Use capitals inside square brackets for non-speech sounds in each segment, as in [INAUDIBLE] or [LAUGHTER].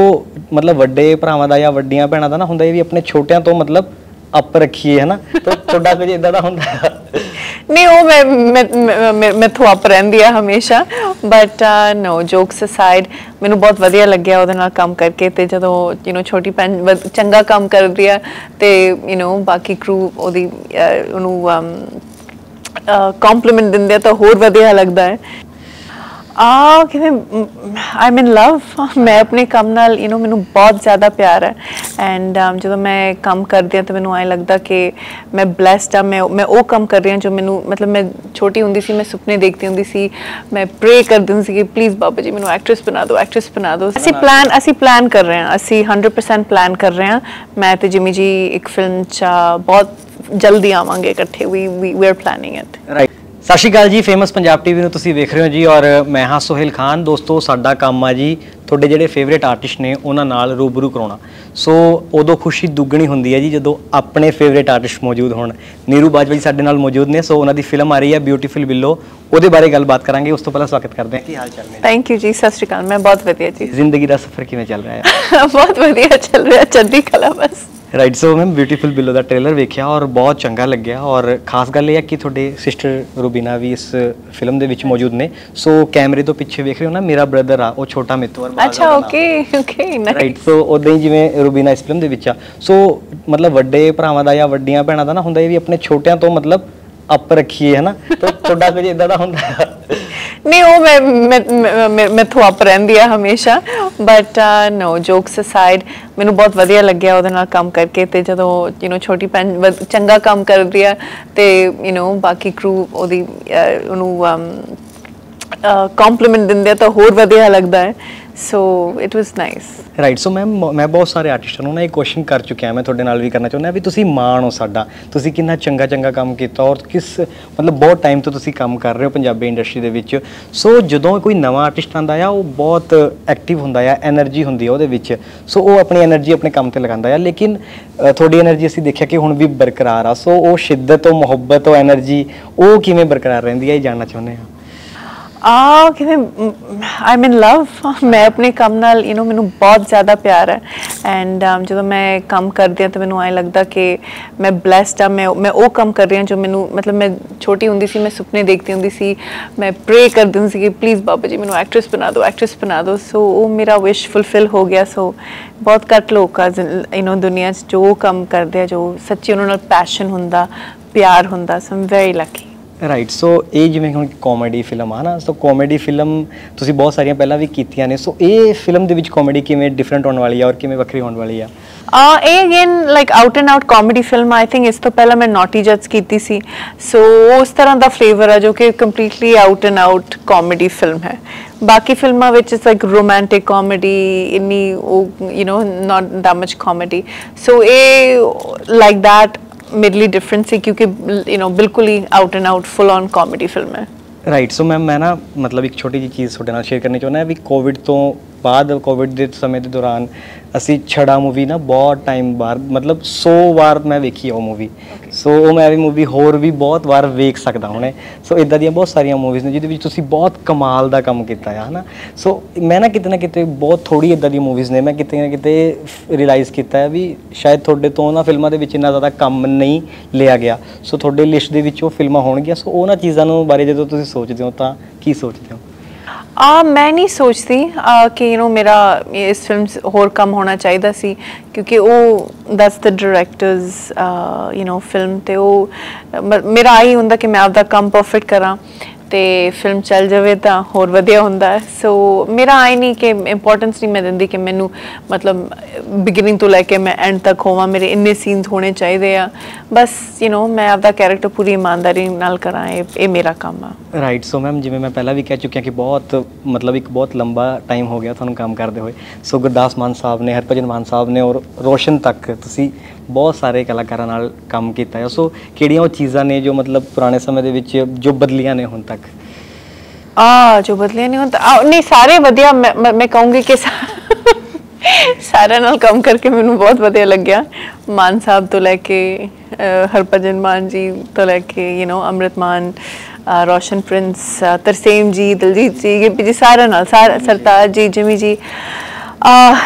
ਉਹ ਮਤਲਬ ਵੱਡੇ ਭਰਾਵਾਂ ਦਾ ਜਾਂ ਵੱਡੀਆਂ ਭੈਣਾਂ ਦਾ ਨਾ ਹੁੰਦਾ ਇਹ ਵੀ ਆਪਣੇ ਛੋਟਿਆਂ ਤੋਂ ਮਤਲਬ ਅਪ ਰੱਖੀਏ ਹਨਾ ਤਾਂ ਤੁਹਾਡਾ ਕੁਝ ਇਦਾਂ ਦਾ ਹੁੰਦਾ ਨਹੀਂ ਉਹ ਮੈਂ ਮੈਂ- ਮੈਂ ਮੈਂ- ਮੈਥੋਂ ਆਪ ਰਹਿੰਦੀ ਆ ਹਮੇਸ਼ਾ ਬਟ ਨੋ ਜੋਕਸ ਅਸਾਈਡ ਮੈਨੂੰ ਬਹੁਤ ਵਧੀਆ ਲੱਗਿਆ ਉਹਦੇ ਨਾਲ ਕੰਮ ਕਰਕੇ ਤੇ ਜਦੋਂ ਯੂ نو ਛੋਟੀ ਭੈਣ ਵਧ- ਚੰਗਾ ਕੰਮ ਕਰਦੀ ਆ ਤੇ ਯੂ نو ਬਾਕੀ ਕਰੂ ਉਹਦੀ ਅਹ, ਉਹਨੂੰ ਕੰਪਲੀਮੈਂਟ ਦਿੰਦੇ ਆ ਤਾਂ ਹੋਰ ਵਧੀਆ ਲੱਗਦਾ ਹੈ ਆ ਕਿਵੇਂ ਆਈ ਐਮ ਇਨ ਲਵ ਮੈਂ ਆਪਣੇ ਕੰਮ ਨਾਲ ਯੂ نو ਮੈਨੂੰ ਬਹੁਤ ਜ਼ਿਆਦਾ ਪਿਆਰ ਹੈ। ਐਂਡ ਜਦੋਂ ਮੈਂ ਕੰਮ ਕਰਦੀ ਹਾਂ ਤਾਂ ਮੈਨੂੰ ਐ ਲੱਗਦਾ ਕਿ ਮੈਂ ਬlesed ਆ ਮੈਂ ਮੈਂ ਉਹ ਕੰਮ ਕਰ ਰਹੀ ਹਾਂ ਜੋ ਮੈਨੂੰ ਮਤਲਬ ਮੈਂ ਛੋਟੀ ਹੁੰਦੀ ਸੀ ਮੈਂ ਸੁਪਨੇ ਦੇਖਦੀ ਹੁੰਦੀ ਸੀ। ਮੈਂ ਪ੍ਰੇ ਕਰਦੀ ਹੁੰਦੀ ਸੀ ਕਿ ਪਲੀਜ਼ ਬਾਬਾ ਜੀ ਮੈਨੂੰ ਐਕਟ੍ਰੈਸ ਬਣਾ ਦਿਓ ਐਕਟ੍ਰੈਸ ਬਣਾ ਦਿਓ। ਅਸੀਂ ਪਲਾਨ ਅਸੀਂ ਪਲਾਨ ਕਰ ਰਹੇ ਹਾਂ। ਅਸੀਂ 100% ਪਲਾਨ ਕਰ ਰਹੇ ਹਾਂ। ਮੈਂ ਤੇ ਜਿਮੀ ਜੀ ਇੱਕ ਫਿਲਮ ਚ ਬਹੁਤ ਜਲਦੀ ਆਵਾਂਗੇ ਇਕੱਠੇ। We we are planning it right ਸਤਿ ਸ਼੍ਰੀ ਅਕਾਲ ਜੀ ਫੇਮਸ ਪੰਜਾਬ ਟੀਵੀ ਨੂੰ ਤੁਸੀਂ ਵੇਖ ਰਹੇ ਹੋ ਜੀ ਔਰ ਮੈਂ ਹਾਂ ਸੋਹਿਲ ਖਾਨ। ਦੋਸਤੋ, ਸਾਡਾ ਕੰਮ ਆ ਜੀ ਤੁਹਾਡੇ ਜਿਹੜੇ ਫੇਵਰੇਟ ਆਰਟਿਸਟ ਨੇ, ਉਹਨਾਂ ਨਾਲ ਰੂਬਰੂ ਕਰਾਉਣਾ। ਸੋ ਉਦੋਂ ਖੁਸ਼ੀ ਦੁੱਗਣੀ ਹੁੰਦੀ ਹੈ ਜੀ ਜਦੋਂ ਆਪਣੇ ਫੇਵਰੇਟ ਆਰਟਿਸਟ ਮੌਜੂਦ ਹੋਣ। ਨੀਰੂ ਬਾਜਵਾ ਜੀ ਸਾਡੇ ਨਾਲ ਮੌਜੂਦ ਨੇ ਸੋ ਉਹਨਾਂ ਦੀ ਫਿਲਮ ਆ ਰਹੀ ਹੈ ਬਿਊਟੀਫੁਲ ਬਿੱਲੋ ਉਹਦੇ ਬਾਰੇ ਗੱਲਬਾਤ ਕਰਾਂਗੇ ਉਸ ਤੋਂ ਪਹਿਲਾਂ ਸਵਾਗਤ ਕਰਦੇ ਹਾਂ। ਕੀ ਹਾਲ ਚਾਲ ਨੇ? ਥੈਂਕ ਯੂ ਜੀ ਸਤਿ ਸ਼੍ਰੀ ਅਕਾਲ ਮੈਂ ਬਹੁਤ ਵਧੀਆ ਜੀ। ਜ਼ਿੰਦਗੀ ਦਾ ਸਫ਼ਰ ਕਿਵੇਂ ਚੱਲ ਰਿਹਾ ਹੈ? [LAUGHS] ਬਹੁਤ ਵਧੀਆ ਚੱਲ ਰਿਹਾ ਚੜ੍ਹਦੀ ਕਲਾ ਬਸ। Right so ma'am beautiful Billo ਦਾ ਟ੍ਰੇਲਰ ਵੇਖਿਆ ਔਰ ਬਹੁਤ ਚੰਗਾ ਲੱਗਿਆ ਔਰ ਖਾਸ ਗੱਲ ਇਹ ਹੈ ਕਿ ਤੁਹਾਡੇ ਸਿਸਟਰ ਰੂਬੀਨਾ ਵੀ ਇਸ ਫਿਲਮ ਦੇ ਵਿੱਚ ਮੌਜੂਦ ਨੇ। ਸੋ ਕੈਮਰੇ ਤੋਂ ਪਿੱਛੇ ਵੇਖ ਰਹੇ ਹੋ ਨਾ ਮੇਰਾ ਬ੍ਰਦਰ ਆ ਉਹ ਛੋਟਾ ਮਿੱਤੂ ਅਰਮਾਨ ਅੱਛਾ ਓਕੇ ਓਕੇ ਰਾਈਟ ਸੋ ਉਦਾਂ ਹੀ ਜਿਵੇਂ ਰੂਬੀਨਾ ਇਸ ਫਿਲਮ ਦੇ ਵਿੱਚ ਆ। ਸੋ ਮਤਲਬ ਵੱਡੇ ਭਰਾਵਾਂ ਦਾ ਜਾਂ ਵੱਡੀਆਂ ਭੈਣਾਂ ਦਾ ਨਾ ਹੁੰਦਾ ਇਹ ਵੀ ਆਪਣੇ ਛੋਟਿਆਂ ਤੋਂ ਮਤਲਬ ਅਪ ਰੱਖੀਏ ਹਨਾ ਤਾਂ ਤੁਹਾਡਾ ਕੁਝ ਇਦਾਂ ਦਾ ਹੁੰਦਾ ਨਹੀਂ ਉਹ ਮੈਂ ਮੈਂ- ਮੈਂ ਮੈਂ- ਮੈਥੋਂ ਆਪ ਰਹਿੰਦੀ ਆ ਹਮੇਸ਼ਾ ਬਟ ਨੋ ਜੋਕਸ ਅਸਾਈਡ ਮੈਨੂੰ ਬਹੁਤ ਵਧੀਆ ਲੱਗਿਆ ਉਹਦੇ ਨਾਲ ਕੰਮ ਕਰਕੇ ਤੇ ਜਦੋਂ ਯੂ نو ਛੋਟੀ ਭੈਣ ਵਧ- ਚੰਗਾ ਕੰਮ ਕਰਦੀ ਆ ਤੇ ਯੂ نو ਬਾਕੀ ਕਰੂ ਉਹਦੀ ਅਹ, ਉਹਨੂੰ ਕੰਪਲੀਮੈਂਟ ਦਿੰਦੇ ਆ ਤਾਂ ਹੋਰ ਵਧੀਆ ਲੱਗਦਾ ਹੈ। So it was nice right so ma'am ਮੈਂ ਬਹੁਤ ਸਾਰੇ ਆਰਟਿਸਟਾਂ ਨੂੰ ਨਾ ਇਹ ਕੁਐਸਚਨ ਕਰ ਚੁੱਕਿਆ ਮੈਂ ਤੁਹਾਡੇ ਨਾਲ ਵੀ ਕਰਨਾ ਚਾਹੁੰਦਾ ਵੀ ਤੁਸੀਂ ਮਾਣ ਹੋ ਸਾਡਾ, ਤੁਸੀਂ ਕਿੰਨਾ ਚੰਗਾ ਚੰਗਾ ਕੰਮ ਕੀਤਾ ਔਰ ਕਿਸ, ਮਤਲਬ ਬਹੁਤ ਟਾਈਮ ਤੋਂ ਤੁਸੀਂ ਕੰਮ ਕਰ ਰਹੇ ਹੋ ਪੰਜਾਬੀ ਇੰਡਸਟਰੀ ਦੇ ਵਿੱਚ। ਸੋ ਜਦੋਂ ਕੋਈ ਨਵਾਂ ਆਰਟਿਸਟ ਆਂਦਾ ਆ, ਉਹ ਬਹੁਤ ਐਕਟਿਵ ਹੁੰਦਾ ਆ એનર્ਜੀ ਹੁੰਦੀ ਆ ਉਹਦੇ ਵਿੱਚ। ਸੋ ਉਹ ਆਪਣੀ એનર્ਜੀ ਆਪਣੇ ਕੰਮ ਤੇ ਲਗਾਉਂਦਾ ਆ, ਲੇਕਿਨ ਤੁਹਾਡੀ એનર્ਜੀ ਅਸੀਂ ਦੇਖਿਆ ਕਿ ਹੁਣ ਵੀ ਬਰਕਰਾਰ ਆ। ਸੋ ਉਹ ਸ਼ਿੱਦਤ, ਉਹ ਮੁਹੱਬਤ, ਉਹ એનર્ਜੀ ਉਹ ਕਿਵੇਂ ਬਰਕਰਾਰ ਰਹਿੰਦੀ ਆ, ਇਹ ਜਾਣਨਾ ਚਾਹੁੰਦੇ ਆ? ਆ ਕਿਵੇਂ ਆਈ ਐਮ ਇਨ ਲਵ ਮੈਂ ਆਪਣੇ ਕੰਮ ਨਾਲ ਯੂ نو ਮੈਨੂੰ ਬਹੁਤ ਜ਼ਿਆਦਾ ਪਿਆਰ ਹੈ ਐਂਡ ਜਦੋਂ ਮੈਂ ਕੰਮ ਕਰਦੀ ਹਾਂ ਤਾਂ ਮੈਨੂੰ ਐ ਲੱਗਦਾ ਕਿ ਮੈਂ ਬlesed ਆ ਮੈਂ ਮੈਂ ਉਹ ਕੰਮ ਕਰ ਰਹੀ ਹਾਂ ਜੋ ਮੈਨੂੰ ਮਤਲਬ ਮੈਂ ਛੋਟੀ ਹੁੰਦੀ ਸੀ ਮੈਂ ਸੁਪਨੇ ਦੇਖਦੀ ਹੁੰਦੀ ਸੀ ਮੈਂ ਪ੍ਰੇ ਕਰਦੀ ਹੁੰਦੀ ਸੀ ਕਿ ਪਲੀਜ਼ ਬਾਬਾ ਜੀ ਮੈਨੂੰ ਐਕਟ੍ਰੈਸ ਬਣਾ ਦਿਓ ਐਕਟ੍ਰੈਸ ਬਣਾ ਦਿਓ ਸੋ ਉਹ ਮੇਰਾ ਵਿਸ਼ ਫੁੱਲਫਿਲ ਹੋ ਗਿਆ ਸੋ ਬਹੁਤ ਘੱਟ ਲੋਕ ਆ ਯੂ نو ਦੁਨੀਆ 'ਚ ਜੋ ਉਹ ਕੰਮ ਕਰਦੇ ਆ ਜੋ ਸੱਚੀ ਉਹਨਾਂ ਨਾਲ ਪੈਸ਼ਨ ਹੁੰਦਾ ਪਿਆਰ ਹੁੰਦਾ so I'm very Lucky right so ਇਹ ਜਿਵੇਂ ਹੁਣ ਕਾਮੇਡੀ ਫਿਲਮ ਆ ਨਾ ਸੋ ਕਾਮੇਡੀ ਫਿਲਮ ਤੁਸੀਂ ਬਹੁਤ ਸਾਰੀਆਂ ਪਹਿਲਾਂ ਵੀ ਕੀਤੀਆਂ ਨੇ ਸੋ ਇਹ ਫਿਲਮ ਦੇ ਵਿੱਚ ਕਾਮੇਡੀ ਕਿਵੇਂ ਡਿਫਰੈਂਟ ਹੋਣ ਵਾਲੀ ਆ ਔਰ ਕਿਵੇਂ ਵੱਖਰੀ ਹੋਣ ਵਾਲੀ ਆ? ਆ, ਇਹ again like out and out comedy film I think ਇਸ ਤੋਂ ਪਹਿਲਾਂ ਮੈਂ ਨੋਟੀ ਜੱਜ ਕੀਤੀ ਸੀ ਸੋ ਉਸ ਤਰ੍ਹਾਂ ਦਾ ਫਲੇਵਰ ਆ ਜੋ ਕਿ completely out and out comedy film ਹੈ। ਬਾਕੀ ਫਿਲਮਾਂ ਵਿੱਚ ਇਟਸ ਲਾਈਕ ਰੋਮਾਂਟਿਕ ਕਾਮੇਡੀ ਇੰਨੀ ਉਹ you know not that much comedy so ਇਹ ਲਾਈਕ ਦੈਟ that ਮੇਰੇ ਲਈ ਡਿਫਰੈਂਟ ਸੀ ਕਿਉਂਕਿ ਯੂ نو ਬਿਲਕੁਲ ਹੀ out and out full on comedy film ਹੈ ਰਾਈਟ ਸੋ ਮੈਮ ਮੈਂ ਨਾ ਮਤਲਬ ਇੱਕ ਛੋਟੀ ਜਿਹੀ ਚੀਜ਼ ਤੁਹਾਡੇ ਨਾਲ ਸ਼ੇਅਰ ਕਰਨੀ ਚਾਹੁੰਦਾ ਵੀ ਕੋਵਿਡ ਤੋਂ ਬਾਅਦ ਕੋਵਿਡ ਦੇ ਸਮੇਂ ਦੇ ਦੌਰਾਨ ਅਸੀਂ ਛੜਾ ਮੂਵੀ ਨਾ ਬਹੁਤ ਟਾਈਮ ਬਾਅਦ ਮਤਲਬ 100 ਵਾਰ ਮੈਂ ਵੇਖੀ ਉਹ ਮੂਵੀ ਸੋ ਉਹ ਮੈਂ ਵੀ ਮੂਵੀ ਹੋਰ ਵੀ ਬਹੁਤ ਵਾਰ ਵੇਖ ਸਕਦਾ ਹੁਣੇ। ਸੋ ਇਦਾਂ ਦੀਆਂ ਬਹੁਤ ਸਾਰੀਆਂ ਮੂਵੀਜ਼ ਨੇ, ਜਿਹਦੇ ਵਿੱਚ ਤੁਸੀਂ ਬਹੁਤ ਕਮਾਲ ਦਾ ਕੰਮ ਕੀਤਾ ਹੈ ਹਨਾ? ਸੋ ਮੈਂ ਨਾ ਕਿਤੇ ਨਾ ਕਿਤੇ ਬਹੁਤ ਥੋੜੀ ਇਦਾਂ ਦੀ ਮੂਵੀਜ਼ ਨੇ, ਮੈਂ ਕਿਤੇ ਨਾ ਕਿਤੇ ਰਿਅਲਾਈਜ਼ ਕੀਤਾ ਹੈ ਵੀ ਸ਼ਾਇਦ ਤੁਹਾਡੇ ਤੋਂ ਉਹਨਾਂ ਫਿਲਮਾਂ ਦੇ ਵਿੱਚ ਇੰਨਾ ਜ਼ਿਆਦਾ ਕੰਮ ਨਹੀਂ ਲਿਆ ਗਿਆ। ਸੋ ਤੁਹਾਡੇ ਲਿਸਟ ਦੇ ਵਿੱਚ ਉਹ ਫਿਲਮਾਂ ਹੋਣਗੀਆਂ। ਸੋ ਉਹਨਾਂ ਚੀਜ਼ਾਂ ਨੂੰ ਬਾਰੇ ਜਦੋਂ ਤੁਸੀਂ ਸੋਚਦੇ ਹੋ ਤਾਂ ਕੀ ਸੋਚਦੇ ਹੋ? ਆ ਮੈਂ ਨਹੀਂ ਸੋਚਦੀ ਆ, ਕਿ ਯੂ نو ਮੇਰਾ ਇਸ ਫਿਲਮ 'ਚ ਹੋਰ ਕੰਮ ਹੋਣਾ ਚਾਹੀਦਾ ਸੀ ਕਿਉਂਕਿ ਉਹ that's the directors you know film ਤੇ ਉਹ ਮ- ਮੇਰਾ ਆਈ ਹੁੰਦਾ ਕਿ ਮੈਂ ਆਪਦਾ ਕੰਮ ਪਰਫੈਕਟ ਕਰਾਂ ਤੇ ਫਿਲਮ ਚੱਲ ਜਾਵੇ ਤਾਂ ਹੋਰ ਵਧੀਆ ਹੁੰਦਾ ਸੋ ਮੇਰਾ ਆਈ ਨਹੀਂ ਕਿ ਇੰਪੋਰਟੈਂਸ ਨਹੀਂ ਮੈਂ ਦਿੰਦੀ ਕਿ ਮੈਨੂੰ, ਮਤਲਬ ਬਿਗਿਨਿੰਗ ਤੋਂ ਲੈ ਕੇ ਮੈਂ ਐਂਡ ਤੱਕ ਹੋਵਾਂ। ਮੇਰੇ ਇੰਨੇ ਸੀਨਸ ਹੋਣੇ ਚਾਹੀਦੇ ਆ। ਬਸ ਯੂ نو ਮੈਂ ਆਪਦਾ ਕੈਰੈਕਟਰ ਪੂਰੀ ਇਮਾਨਦਾਰੀ ਨਾਲ ਕਰਾਂ। ਇਹ ਇਹ ਮੇਰਾ ਕੰਮ ਆ। ਰਾਈਟ ਸੋ ਮੈਮ ਜਿਵੇਂ ਮੈਂ ਪਹਿਲਾਂ ਵੀ ਕਹਿ ਚੁੱਕਿਆ ਕਿ ਬਹੁਤ, ਮਤਲਬ ਇੱਕ ਬਹੁਤ ਲੰਬਾ ਟਾਈਮ ਹੋ ਗਿਆ ਤੁਹਾਨੂੰ ਕੰਮ ਕਰਦੇ ਹੋਏ। ਸੋ ਗੁਰਦਾਸ ਮਾਨ ਸਾਹਿਬ ਨੇ, ਹਰਭਜਨ ਮਾਨ ਸਾਹਿਬ ਨੇ ਔਰ ਰੋਸ਼ਨ ਤੱਕ ਤੁਸੀਂ ਬਹੁਤ ਸਾਰੇ ਕਲਾਕਾਰਾਂ ਨਾਲ ਕੰਮ ਕੀਤਾ ਹੈ ਸੋ ਕਿਹੜੀਆਂ ਉਹ ਚੀਜ਼ਾਂ ਨੇ ਜੋ ਮਤਲਬ ਪੁਰਾਣੇ ਸਮੇਂ ਦੇ ਵਿੱਚ ਜੋ ਬਦਲੀਆਂ ਨੇ ਹੁਣ ਤੱਕ? ਆ ਜੋ ਬਦਲਿਆ ਨਹੀਂ ਹੁੰਦਾ। ਆ, ਨਹੀਂ ਸਾਰੇ ਵਧੀਆ। ਮੈਂ ਮੈਂ- ਮੈਂ ਕਹੂੰਗੀ ਕਿ ਸਾਰਿਆਂ ਨਾਲ ਕੰਮ ਕਰਕੇ ਮੈਨੂੰ ਬਹੁਤ ਵਧੀਆ ਲੱਗਿਆ। ਮਾਨ ਸਾਹਿਬ ਤੋਂ ਲੈ ਕੇ ਅਹ, ਹਰਭਜਨ ਮਾਨ ਜੀ ਤੋਂ ਲੈ ਕੇ ਯੂ نو ਅੰਮ੍ਰਿਤ ਮਾਨ ਅਹ, ਰੋਸ਼ਨ ਪ੍ਰਿੰਸ ਤਰਸੇਮ ਜੀ ਦਲਜੀਤ ਜੀ ਗਿੱਪੀ ਜੀ ਸਾਰਿਆਂ ਨਾਲ ਸਾਰ- ਸਰਤਾਜ ਜੀ ਜਮੀ ਜੀ। ਆਹ,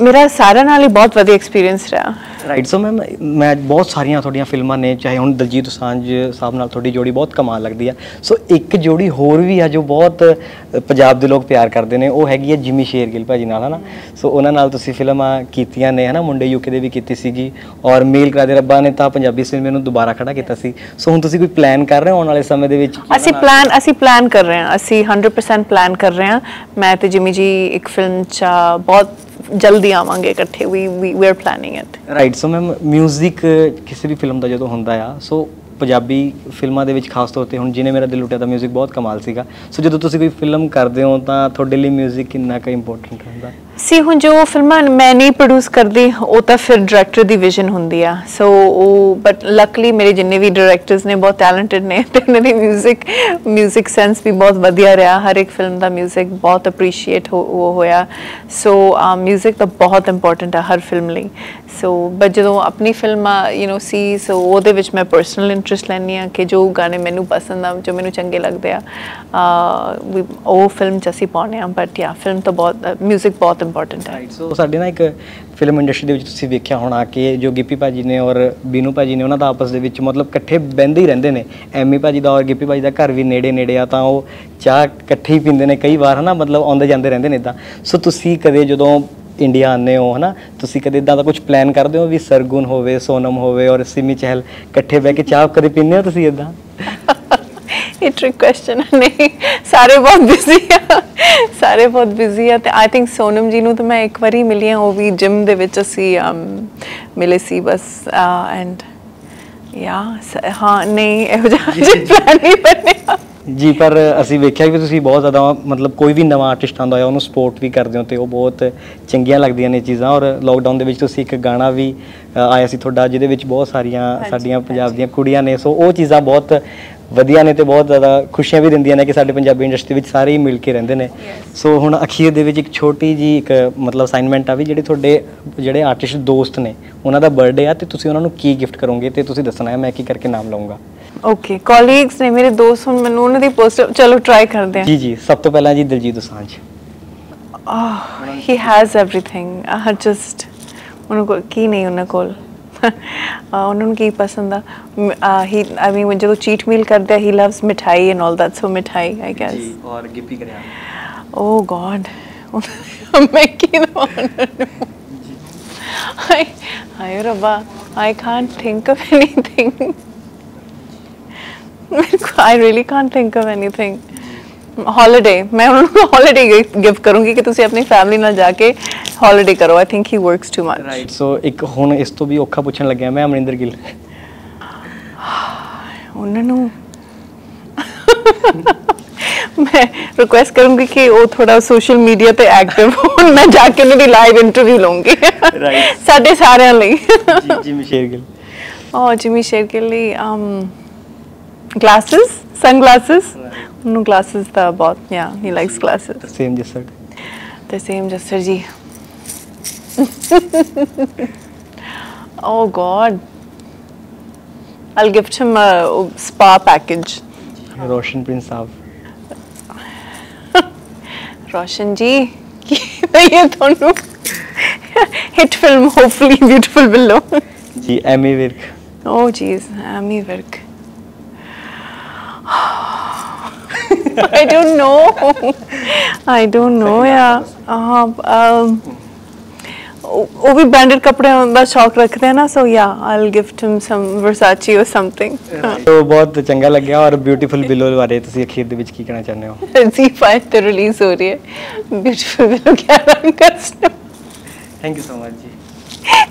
ਮੇਰਾ ਸਾਰਿਆਂ ਨਾਲ ਹੀ ਬਹੁਤ ਵਧੀਆ ਐਕਸਪੀਰੀਅੰਸ ਰਿਹਾ। ਰਾਈਟ ਸੋ ਮੈਮ ਮੈਂ ਬਹੁਤ ਸਾਰੀਆਂ ਤੁਹਾਡੀਆਂ ਫਿਲਮਾਂ ਨੇ ਚਾਹੇ ਹੁਣ ਦਲਜੀਤ ਦੋਸਾਂਝ ਸਾਹਿਬ ਨਾਲ ਤੁਹਾਡੀ ਜੋੜੀ ਬਹੁਤ ਕਮਾਲ ਲੱਗਦੀ ਆ। ਸੋ ਇੱਕ ਜੋੜੀ ਹੋਰ ਵੀ ਆ ਜੋ ਬਹੁਤ ਪੰਜਾਬ ਦੇ ਲੋਕ ਪਿਆਰ ਕਰਦੇ ਨੇ ਉਹ ਹੈਗੀ ਆ ਜਿਮੀ ਸ਼ੇਰਗਿੱਲ ਭਾਜੀ ਨਾਲ ਹਨਾ? ਸੋ ਉਹਨਾਂ ਨਾਲ ਤੁਸੀਂ ਫਿਲਮਾਂ ਕੀਤੀਆਂ ਨੇ ਹਨਾ? ਮੁੰਡੇ ਯੂਕੇ ਦੇ ਵੀ ਕੀਤੀ ਸੀਗੀ ਔਰ ਮੇਲ ਕਰਾ ਦੇ ਰੱਬਾ ਨੇ ਤਾਂ ਪੰਜਾਬੀ ਸਿਨੇਮੇ ਨੂੰ ਦੁਬਾਰਾ ਖੜਾ ਕੀਤਾ ਸੀ। ਸੋ ਹੁਣ ਤੁਸੀਂ ਕੋਈ ਪਲਾਨ ਕਰ ਰਹੇ ਹੋ ਆਉਣ ਵਾਲੇ ਸਮੇਂ ਦੇ ਵਿੱਚ ਅਸੀਂ ਪਲਾਨ ਅਸੀਂ ਪਲਾਨ ਕਰ ਰਹੇ ਹਾਂ ਅਸੀਂ 100% ਪਲਾਨ ਕਰ ਰਹੇ ਹਾਂ। ਮੈਂ ਤੇ ਜਿਮੀ ਜੀ ਇੱਕ ਫਿਲਮ ਚ ਬਹੁਤ ਜਲਦੀ ਆਵਾਂਗੇ ਇਕੱਠੇ ਵੀ we are planning it right so ma'am 뮤직 ਕਿਸੇ ਵੀ ਫਿਲਮ ਦਾ ਜਦੋਂ ਹੁੰਦਾ ਆ ਸੋ ਪੰਜਾਬੀ ਫਿਲਮਾਂ ਦੇ ਵਿੱਚ ਖਾਸ ਤੌਰ ਤੇ ਹੁਣ ਜਿਹਨੇ ਮੇਰਾ ਦਿਲ ਲੁੱਟਿਆ ਤਾਂ 뮤직 ਬਹੁਤ ਕਮਾਲ ਸੀਗਾ ਸੋ ਜਦੋਂ ਤੁਸੀਂ ਕੋਈ ਫਿਲਮ ਕਰਦੇ ਹੋ ਤਾਂ ਤੁਹਾਡੇ ਲਈ 뮤직 ਕਿੰਨਾ ਕੁ ਇੰਪੋਰਟੈਂਟ ਹੁੰਦਾ ਸੀ ਹੁਣ ਜੋ ਫਿਲਮਾਂ ਮੈਂ ਨਹੀਂ ਪ੍ਰੋਡਿਊਸ ਕਰਦੀ ਉਹ ਤਾਂ ਫਿਰ ਡਾਇਰੈਕਟਰ ਦੀ ਵਿਜ਼ਨ ਹੁੰਦੀ ਆ ਸੋ ਉਹ ਬਟ ਲੱਕਲੀ ਮੇਰੇ ਜਿੰਨੇ ਵੀ ਡਾਇਰੈਕਟਰਸ ਨੇ ਬਹੁਤ ਟੈਲੈਂਟਡ ਨੇ ਤੇ ਉਹਨਾਂ ਦੀ 뮤직 뮤직 ਸੈਂਸ ਵੀ ਬਹੁਤ ਵਧੀਆ ਰਿਹਾ ਹਰ ਇੱਕ ਫਿਲਮ ਦਾ 뮤직 ਬਹੁਤ ਅਪਰੀਸ਼ੀਏਟ ਹੋ ਹੋਇਆ ਸੋ 뮤직 ਤਾਂ ਬਹੁਤ ਇੰਪੋਰਟੈਂਟ ਆ ਹਰ ਫਿਲਮ ਲਈ ਸੋ ਬਟ ਜਦੋਂ ਆਪਣੀ ਫਿਲਮ ਯੂ نو ਸੀ ਸੋ ਉਹਦੇ ਵਿੱਚ ਮੈਂ ਪਰਸਨਲ ਇੰਟਰਸਟ ਲੈਂਦੀ ਆ ਕਿ ਜੋ ਗਾਣੇ ਮੈਨੂੰ ਪਸੰਦ ਆ ਜੋ ਮੈਨੂੰ ਚੰਗੇ ਲੱਗਦੇ ਆ ਅਹ, ਵੀ ਉਹ ਫਿਲਮ ਚ ਅਸੀਂ ਪਾਉਣੇ ਆ ਬਟ ਯਾ ਫਿਲਮ ਤਾਂ ਬਹੁਤ 뮤직 ਬਹੁਤ ਇੰਪੋਰਟੈਂਟ ਹੈ। ਸੋ ਸਾਡੇ ਨਾਲ ਇੱਕ ਫਿਲਮ ਇੰਡਸਟਰੀ ਦੇ ਵਿੱਚ ਤੁਸੀਂ ਵੇਖਿਆ ਹੋਣਾ ਕਿ ਜੋ ਗਿੱਪੀ ਭਾਜੀ ਨੇ ਔਰ ਬੀਨੂ ਭਾਜੀ ਨੇ, ਉਹਨਾਂ ਦਾ ਆਪਸ ਦੇ ਵਿੱਚ ਮਤਲਬ ਇਕੱਠੇ ਬਹਿੰਦੇ ਹੀ ਰਹਿੰਦੇ ਨੇ। ਐਮੀ ਭਾਜੀ ਦਾ ਔਰ ਗਿੱਪੀ ਭਾਜੀ ਦਾ ਘਰ ਵੀ ਨੇੜੇ ਨੇੜੇ ਆ, ਤਾਂ ਉਹ ਚਾਹ ਇਕੱਠੇ ਹੀ ਪੀਂਦੇ ਨੇ। ਕਈ ਵਾਰ ਹਨਾ, ਮਤਲਬ ਆਉਂਦੇ ਜਾਂਦੇ ਰਹਿੰਦੇ ਨੇ ਇਦਾਂ। ਸੋ ਤੁਸੀਂ ਕਦੇ ਜਦੋਂ ਇੰਡੀਆ ਆਉਂਦੇ ਹੋ ਹਨਾ, ਤੁਸੀਂ ਕਦੇ ਇਦਾਂ ਦਾ ਕੁਝ ਪਲਾਨ ਕਰਦੇ ਹੋ ਵੀ ਸਰਗੁਣ ਹੋਵੇ, ਸੋਨਮ ਹੋਵੇ ਔਰ ਸਿਮੀ ਚਹਿਲ ਇਕੱਠੇ ਬਹਿ ਕੇ ਚਾਹ ਕਦੇ ਪੀਂਦੇ ਹੋ ਤੁਸੀਂ ਇਦਾਂ? ਇਹ ਟ੍ਰਿਕ ਕੁਐਸਚਨ ਨਹੀਂ ਸਾਰੇ ਬਹੁਤ ਬਿਜ਼ੀ ਆ। ਸਾਰੇ ਬਹੁਤ ਬਿਜ਼ੀ ਆ ਤੇ ਆਈ ਥਿੰਕ ਸੋਨਮ ਜੀ ਨੂੰ ਤਾਂ ਮੈਂ ਇੱਕ ਵਾਰੀ ਮਿਲੀ ਆ ਉਹ ਵੀ ਜਿਮ ਦੇ ਵਿੱਚ ਅਸੀਂ ਮਿਲੇ ਸੀ ਬਸ ਐਂਡ ਯਾ ਹਾਂ ਨਹੀਂ ਇਹੋ ਜਿਹਾ ਪਲਾਨ ਨਹੀਂ ਬਣਿਆ। ਜੀ ਪਰ ਅਸੀਂ ਵੇਖਿਆ ਕਿ ਤੁਸੀਂ ਬਹੁਤ ਜ਼ਿਆਦਾ ਮਤਲਬ ਕੋਈ ਵੀ ਨਵਾਂ ਆਰਟਿਸਟ ਆਉਂਦਾ ਹੈ ਉਹਨੂੰ ਸਪੋਰਟ ਵੀ ਕਰਦੇ ਹੋ ਤੇ ਉਹ ਬਹੁਤ ਚੰਗੀਆਂ ਲੱਗਦੀਆਂ ਨੇ ਚੀਜ਼ਾਂ। ਔਰ ਲੋਕਡਾਊਨ ਦੇ ਵਿੱਚ ਤੁਸੀਂ ਇੱਕ ਗਾਣਾ ਵੀ ਆਇਆ ਸੀ ਤੁਹਾਡਾ ਜਿਹਦੇ ਵਿੱਚ ਬਹੁਤ ਸਾਰੀਆਂ ਸਾਡੀਆਂ ਪੰਜਾਬ ਦੀਆਂ ਕੁੜੀਆਂ ਨੇ। ਸੋ ਉਹ ਚੀਜ਼ਾਂ ਬਹੁਤ ਵਧੀਆ ਨੇ ਤੇ ਬਹੁਤ ਜ਼ਿਆਦਾ ਖੁਸ਼ੀਆਂ ਵੀ ਦਿੰਦੀਆਂ ਨੇ ਕਿ ਸਾਡੇ ਪੰਜਾਬੀ ਇੰਡਸਟਰੀ ਵਿੱਚ ਸਾਰੇ ਹੀ ਮਿਲ ਕੇ ਰਹਿੰਦੇ ਨੇ। ਸੋ ਹੁਣ ਅਖੀਰ ਦੇ ਵਿੱਚ ਇੱਕ ਛੋਟੀ ਜੀ ਇੱਕ ਮਤਲਬ ਅਸਾਈਨਮੈਂਟ ਆ ਵੀ ਜਿਹੜੇ ਤੁਹਾਡੇ ਜਿਹੜੇ ਆਰਟਿਸਟ ਦੋਸਤ ਨੇ ਉਹਨਾਂ ਦਾ ਬਰਥਡੇ ਆ ਤੇ ਤੁਸੀਂ ਉਹਨਾਂ ਨੂੰ ਕੀ ਗਿਫਟ ਕਰੋਗੇ ਤੇ ਤੁਸੀਂ ਦੱਸਣਾ ਹੈ ਮੈਂ ਕੀ ਕਰਕੇ ਨਾਮ ਲਵਾਂਗਾ ਓਕੇ ਕੋਲੀਗਸ ਨੇ ਮੇਰੇ ਦੋਸਤ ਹੁਣ ਮੈਨੂੰ ਉਹਨਾਂ ਦੀ ਪੋਸਟ ਚਲੋ ਟਰਾਈ ਕਰਦੇ ਹਾਂ। ਜੀ ਜੀ ਸਭ ਤੋਂ ਪਹਿਲਾਂ ਜੀ Diljit Dosanjh. Oh, he has everything. I just ਉਹਨਾਂ ਕੋਲ ਕੀ ਨਹੀਂ ਉਹਨਾਂ ਕੋਲ? ਉਹਨਾਂ ਨੂੰ ਕੀ ਪਸੰਦ ਆ? ਹੀ ਆਈ ਮੀਨ ਜਦੋਂ ਚੀਟ ਮੀਲ ਕਰਦੇ ਹੀ loves mithai and all that so mithai I guess ਔਰ ਗਿੱਪੀ ਕਰਿਆ। ਓ ਗॉड [LAUGHS] ਮੈਂ ਕੀ ਦਵਾਂ? ਹਾਏ ਹਾਏ ਰੱਬਾ I can't think of anything I really can't think of anything. Holiday ਮੈਂ ਉਹਨਾਂ ਨੂੰ ਹੌਲੀਡੇ ਗਿਫਟ ਕਰੂੰਗੀ ਕਿ ਤੁਸੀਂ ਆਪਣੀ ਫੈਮਿਲੀ ਨਾਲ ਜਾ ਕੇ ਹੌਲੀਡੇ ਕਰੋ I think he works too much right so ਇੱਕ ਹੁਣ ਇਸ ਤੋਂ ਵੀ ਔਖਾ ਪੁੱਛਣ ਲੱਗਿਆ ਮੈਂ ਅਮਰਿੰਦਰ ਗਿੱਲ ਉਹਨਾਂ ਨੂੰ ਮੈਂ ਰਿਕੁਐਸਟ ਕਰੂੰਗੀ ਕਿ ਉਹ ਥੋੜਾ ਸੋਸ਼ਲ ਮੀਡੀਆ ਤੇ ਐਕਟਿਵ ਹੋਣ ਮੈਂ ਜਾ ਕੇ ਉਹਨਾਂ ਦੀ ਲਾਈਵ ਇੰਟਰਵਿਊ ਲਵਾਂਗੀ Right. ਸਾਡੇ ਸਾਰਿਆਂ ਲਈ ਜੀ Jimmy Shergill Oh, Jimmy Shergilly, um, glasses, sunglasses. No glasses the about yeah, he likes glasses. Same Jassar The same Jasser ji. [LAUGHS] oh God. I'll gift him a spa package. Roshan Prince Saab. [LAUGHS] Roshan ji, [LAUGHS] hit film hopefully beautiful below. Ji Ammy Virk. Oh jeez, Ammy Virk. [SIGHS] I don't know. I don't know, yeah. Uh, um, ਉਹ ਵੀ branded ਕੱਪੜਿਆਂ ਦਾ ਸ਼ੌਕ ਰੱਖਦੇ ਆ ਨਾ so yeah I'll gift him some Versace or something ਤੋ ਬਹੁਤ ਚੰਗਾ ਲੱਗਿਆ ਔਰ ਬਿਊਟੀਫੁਲ ਬਿਲੋ ਬਾਰੇ ਤੁਸੀਂ ਅਖੀਰ ਦੇ ਵਿੱਚ ਕੀ ਕਹਿਣਾ ਚਾਹੁੰਦੇ ਹੋ? [LAUGHS] ਜੀ 5 ਤੇ ਰਿਲੀਜ਼ ਹੋ ਰਹੀ ਹੈ। ਬਿਊਟੀਫੁਲ ਬਿਲੋ 11 ਅਗਸਤ ਥੈਂਕ ਯੂ ਸੋ ਮਚ ਜੀ।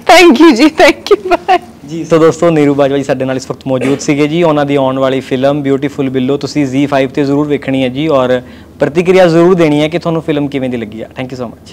ਥੈਂਕ ਯੂ ਜੀ ਥੈਂਕ ਯੂ ਬਾਏ ਜੀ ਸੋ ਦੋਸਤੋ ਨੀਰੂ ਬਾਜਵਾ ਜੀ ਸਾਡੇ ਨਾਲ ਇਸ ਵਕਤ ਮੌਜੂਦ ਸੀਗੇ ਜੀ। ਉਹਨਾਂ ਦੀ ਆਉਣ ਵਾਲੀ ਫਿਲਮ ਬਿਊਟੀਫੁਲ ਬਿੱਲੋ ਤੁਸੀਂ Z5 ਤੇ ਜ਼ਰੂਰ ਵੇਖਣੀ ਹੈ ਜੀ ਔਰ ਪ੍ਰਤੀਕਿਰਿਆ ਜ਼ਰੂਰ ਦੇਣੀ ਹੈ ਕਿ ਤੁਹਾਨੂੰ ਫਿਲਮ ਕਿਵੇਂ ਦੀ ਲੱਗੀ ਆ। Thank you so much